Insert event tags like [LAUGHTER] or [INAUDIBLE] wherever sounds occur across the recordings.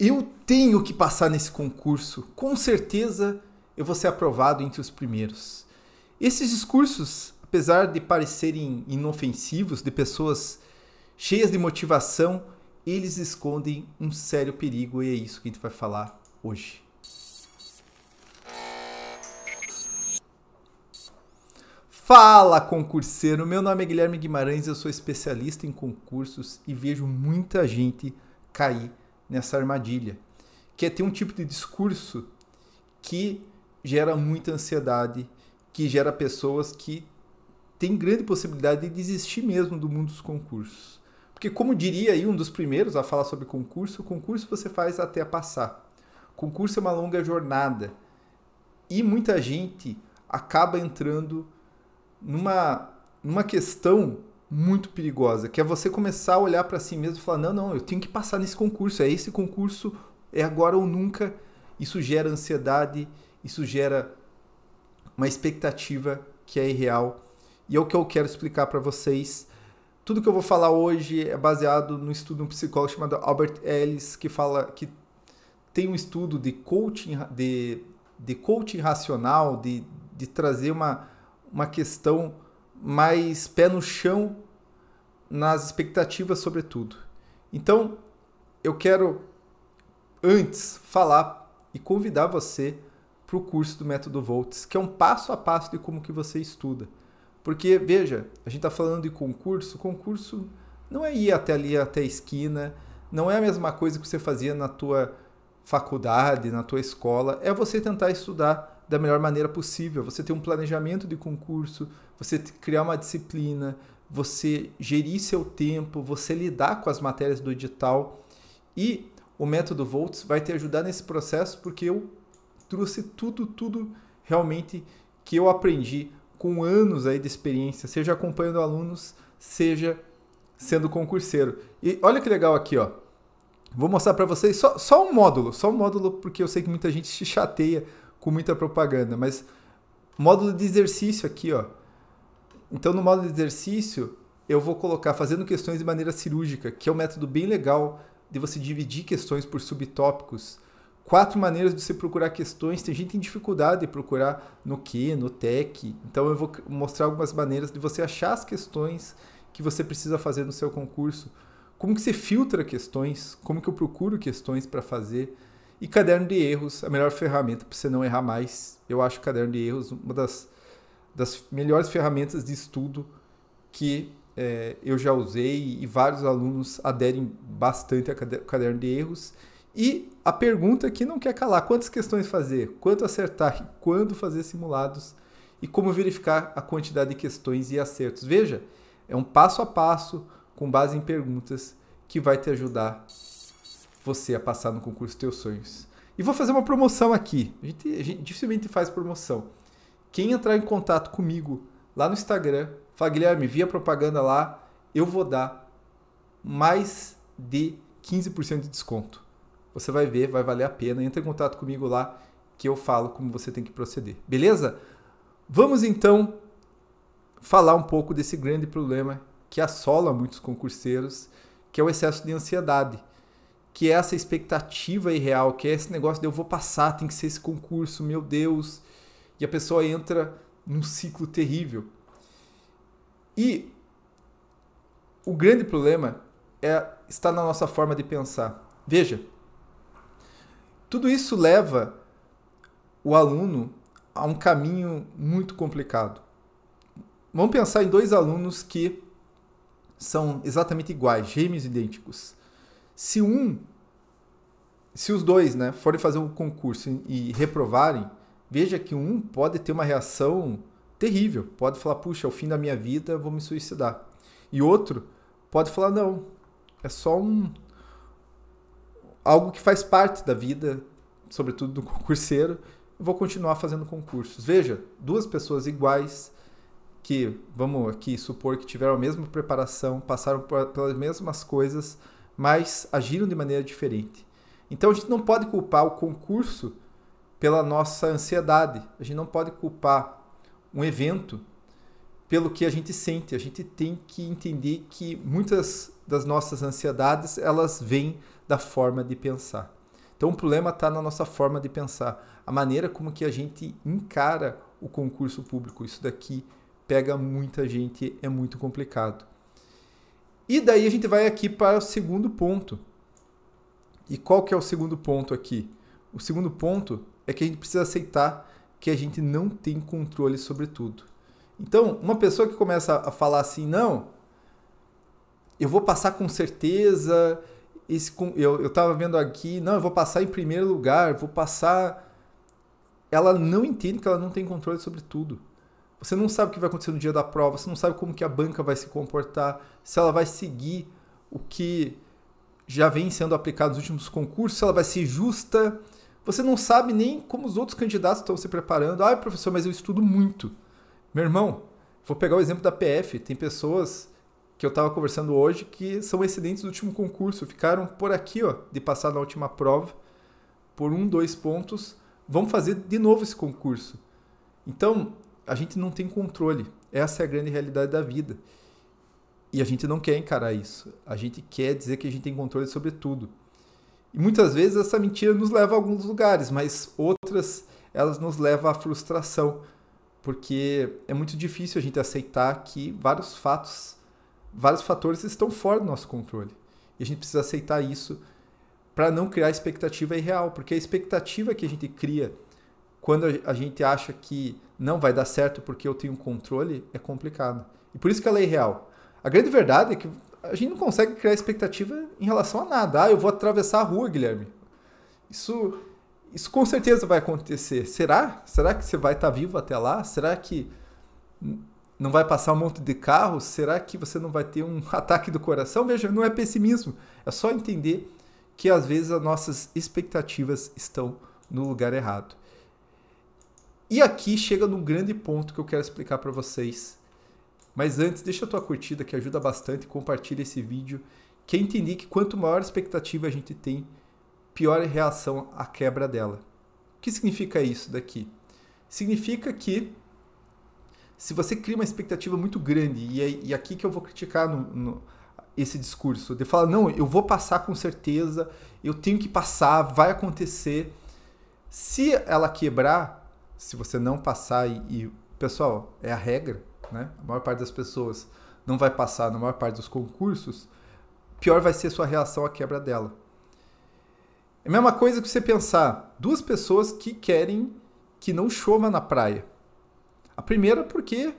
eu tenho que passar nesse concurso. Com certeza eu vou ser aprovado entre os primeiros. Esses discursos, apesar de parecerem inofensivos, de pessoas cheias de motivação, eles escondem um sério perigo e é isso que a gente vai falar hoje. Fala, concurseiro! Meu nome é Guilherme Guimarães, eu sou especialista em concursos e vejo muita gente cair nessa armadilha, que é ter um tipo de discurso que gera muita ansiedade, que gera pessoas que têm grande possibilidade de desistir mesmo do mundo dos concursos. Porque, como diria aí um dos primeiros a falar sobre concurso, concurso você faz até passar. Concurso é uma longa jornada. E muita gente acaba entrando numa, numa questão muito perigosa, que é você começar a olhar para si mesmo e falar: não, não, eu tenho que passar nesse concurso, é esse concurso, é agora ou nunca. Isso gera ansiedade, isso gera uma expectativa que é irreal. E é o que eu quero explicar para vocês. Tudo que eu vou falar hoje é baseado no estudo de um psicólogo chamado Albert Ellis, que fala que tem um estudo de coaching, de, de coaching racional, de, de trazer uma, uma questão mais pé no chão nas expectativas, sobretudo. Então, eu quero antes falar e convidar você para o curso do Método Volts, que é um passo a passo de como que você estuda. Porque, veja, a gente está falando de concurso, concurso não é ir até ali, até a esquina, não é a mesma coisa que você fazia na tua faculdade, na tua escola, é você tentar estudar da melhor maneira possível. Você ter um planejamento de concurso, você criar uma disciplina, você gerir seu tempo, você lidar com as matérias do edital. E o método Volts vai te ajudar nesse processo porque eu trouxe tudo, tudo realmente que eu aprendi com anos aí de experiência, seja acompanhando alunos, seja sendo concurseiro. E olha que legal aqui, ó. Vou mostrar para vocês só, só um módulo, só um módulo porque eu sei que muita gente se chateia com muita propaganda, mas módulo de exercício aqui, ó. Então no módulo de exercício eu vou colocar fazendo questões de maneira cirúrgica, que é um método bem legal de você dividir questões por subtópicos. Quatro maneiras de você procurar questões. Tem gente que tem dificuldade de procurar no que, no TEC. Então eu vou mostrar algumas maneiras de você achar as questões que você precisa fazer no seu concurso. Como que você filtra questões? Como que eu procuro questões para fazer? E caderno de erros, a melhor ferramenta para você não errar mais. Eu acho o caderno de erros uma das, das melhores ferramentas de estudo que é, eu já usei e vários alunos aderem bastante ao caderno de erros. E a pergunta que não quer calar: quantas questões fazer, quanto acertar, quando fazer simulados e como verificar a quantidade de questões e acertos. Veja, é um passo a passo com base em perguntas que vai te ajudar você a passar no concurso Teus Sonhos. E vou fazer uma promoção aqui. A gente, a gente dificilmente faz promoção. Quem entrar em contato comigo lá no Instagram, fala, Guilherme, via propaganda lá, eu vou dar mais de 15% de desconto. Você vai ver, vai valer a pena. Entra em contato comigo lá que eu falo como você tem que proceder. Beleza? Vamos então falar um pouco desse grande problema que assola muitos concurseiros, que é o excesso de ansiedade que é essa expectativa irreal, que é esse negócio de eu vou passar, tem que ser esse concurso, meu Deus. E a pessoa entra num ciclo terrível. E o grande problema é está na nossa forma de pensar. Veja, tudo isso leva o aluno a um caminho muito complicado. Vamos pensar em dois alunos que são exatamente iguais, gêmeos idênticos. Se um, se os dois, né, forem fazer um concurso e reprovarem, veja que um pode ter uma reação terrível, pode falar, puxa, é o fim da minha vida, vou me suicidar. E outro pode falar, não, é só um algo que faz parte da vida, sobretudo do [LAUGHS] concurseiro, vou continuar fazendo concursos. Veja, duas pessoas iguais que, vamos aqui supor que tiveram a mesma preparação, passaram pelas mesmas coisas, mas agiram de maneira diferente. Então a gente não pode culpar o concurso pela nossa ansiedade. A gente não pode culpar um evento pelo que a gente sente. A gente tem que entender que muitas das nossas ansiedades elas vêm da forma de pensar. Então o problema está na nossa forma de pensar, a maneira como que a gente encara o concurso público. Isso daqui pega muita gente, é muito complicado. E daí a gente vai aqui para o segundo ponto. E qual que é o segundo ponto aqui? O segundo ponto é que a gente precisa aceitar que a gente não tem controle sobre tudo. Então, uma pessoa que começa a falar assim, não, eu vou passar com certeza, esse, eu estava vendo aqui, não, eu vou passar em primeiro lugar, vou passar. Ela não entende que ela não tem controle sobre tudo. Você não sabe o que vai acontecer no dia da prova, você não sabe como que a banca vai se comportar, se ela vai seguir o que já vem sendo aplicado nos últimos concursos, se ela vai ser justa. Você não sabe nem como os outros candidatos estão se preparando. Ah, professor, mas eu estudo muito. Meu irmão, vou pegar o exemplo da PF. Tem pessoas que eu estava conversando hoje que são excelentes do último concurso, ficaram por aqui, ó, de passar na última prova, por um, dois pontos, vão fazer de novo esse concurso. Então, a gente não tem controle. Essa é a grande realidade da vida. E a gente não quer encarar isso. A gente quer dizer que a gente tem controle sobre tudo. E muitas vezes essa mentira nos leva a alguns lugares, mas outras elas nos levam à frustração, porque é muito difícil a gente aceitar que vários fatos vários fatores estão fora do nosso controle. E a gente precisa aceitar isso para não criar expectativa irreal, porque a expectativa que a gente cria quando a gente acha que não vai dar certo porque eu tenho controle é complicado. E por isso que ela é irreal. A grande verdade é que a gente não consegue criar expectativa em relação a nada. Ah, eu vou atravessar a rua, Guilherme. Isso, isso com certeza vai acontecer. Será? Será que você vai estar vivo até lá? Será que não vai passar um monte de carros? Será que você não vai ter um [LAUGHS] ataque do coração? Veja, não é pessimismo, é só entender que às vezes as nossas expectativas estão no lugar errado. E aqui chega num grande ponto que eu quero explicar para vocês. Mas antes, deixa a tua curtida que ajuda bastante, compartilha esse vídeo, que é entender que quanto maior expectativa a gente tem, pior é a reação à quebra dela. O que significa isso daqui? Significa que se você cria uma expectativa muito grande, e, é, e aqui que eu vou criticar no, no, esse discurso, de falar, não, eu vou passar com certeza, eu tenho que passar, vai acontecer. Se ela quebrar, se você não passar e, e pessoal, é a regra, né? A maior parte das pessoas não vai passar na maior parte dos concursos, pior vai ser a sua reação à quebra dela. É a mesma coisa que você pensar duas pessoas que querem que não chova na praia. A primeira porque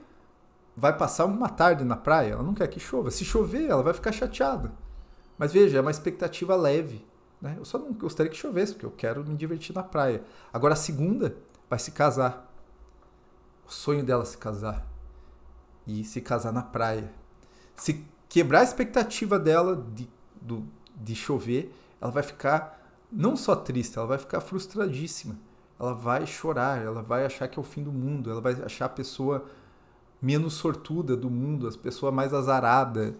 vai passar uma tarde na praia, ela não quer que chova. Se chover, ela vai ficar chateada. Mas veja, é uma expectativa leve. Né? Eu só não gostaria que chovesse, porque eu quero me divertir na praia. Agora a segunda vai se casar. O sonho dela é se casar. E se casar na praia. Se quebrar a expectativa dela de, do, de chover, ela vai ficar não só triste, ela vai ficar frustradíssima ela vai chorar, ela vai achar que é o fim do mundo, ela vai achar a pessoa menos sortuda do mundo, a pessoa mais azarada.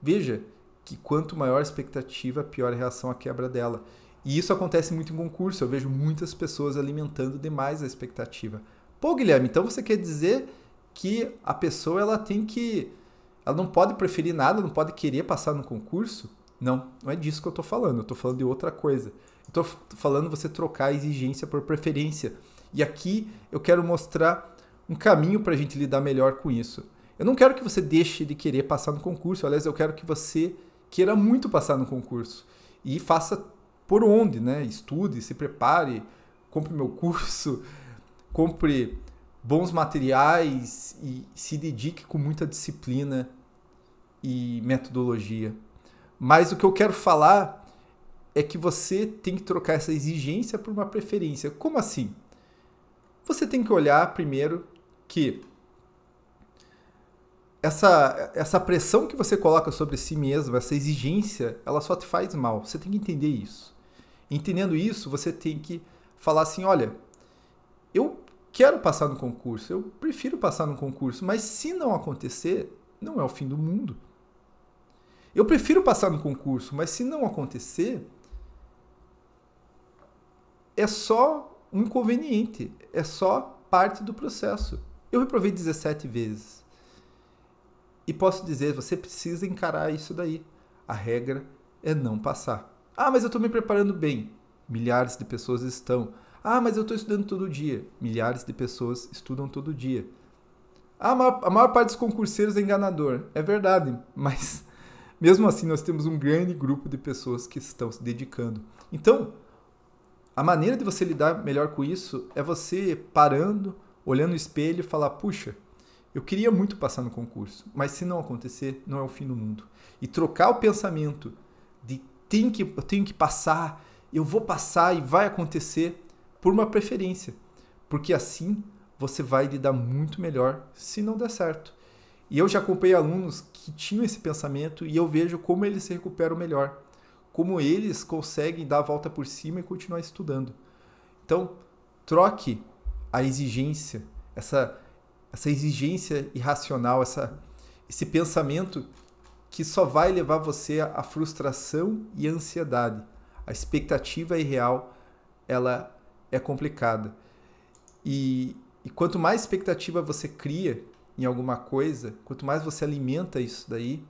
Veja que quanto maior a expectativa, pior a reação à quebra dela. E isso acontece muito em concurso, eu vejo muitas pessoas alimentando demais a expectativa. Pô, Guilherme, então você quer dizer que a pessoa ela tem que ela não pode preferir nada, não pode querer passar no concurso? Não, não é disso que eu estou falando, eu estou falando de outra coisa. Estou falando você trocar exigência por preferência. E aqui eu quero mostrar um caminho para a gente lidar melhor com isso. Eu não quero que você deixe de querer passar no concurso, aliás, eu quero que você queira muito passar no concurso. E faça por onde, né? Estude, se prepare, compre meu curso, [LAUGHS] compre bons materiais e se dedique com muita disciplina e metodologia. Mas o que eu quero falar é que você tem que trocar essa exigência por uma preferência. Como assim? Você tem que olhar primeiro que essa, essa pressão que você coloca sobre si mesmo, essa exigência, ela só te faz mal. Você tem que entender isso. Entendendo isso, você tem que falar assim: olha, eu quero passar no concurso, eu prefiro passar no concurso, mas se não acontecer, não é o fim do mundo. Eu prefiro passar no concurso, mas se não acontecer, é só um inconveniente, é só parte do processo. Eu reprovei 17 vezes. E posso dizer, você precisa encarar isso daí. A regra é não passar. Ah, mas eu estou me preparando bem. Milhares de pessoas estão. Ah, mas eu estou estudando todo dia. Milhares de pessoas estudam todo dia. Ah, a maior, a maior parte dos concurseiros é enganador. É verdade, [LAUGHS] mas mesmo assim nós temos um grande grupo de pessoas que estão se dedicando. Então, a maneira de você lidar melhor com isso é você parando, olhando no espelho e falar: puxa, eu queria muito passar no concurso, mas se não acontecer, não é o fim do mundo. E trocar o pensamento de tem que, eu tenho que passar, eu vou passar e vai acontecer por uma preferência. Porque assim você vai lidar muito melhor se não der certo. E eu já acompanhei alunos que tinham esse pensamento e eu vejo como eles se recuperam melhor, como eles conseguem dar a volta por cima e continuar estudando. Então, troque a exigência, essa, essa exigência irracional, essa, esse pensamento que só vai levar você à frustração e ansiedade. A expectativa irreal, ela é complicada. E, e quanto mais expectativa você cria em alguma coisa, quanto mais você alimenta isso daí,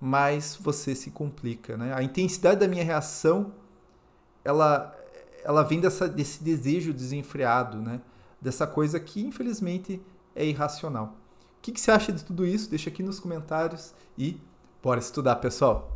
mais você se complica. Né? A intensidade da minha reação, ela, ela vem dessa, desse desejo desenfreado, né? dessa coisa que infelizmente é irracional. O que, que você acha de tudo isso? Deixa aqui nos comentários e bora estudar, pessoal!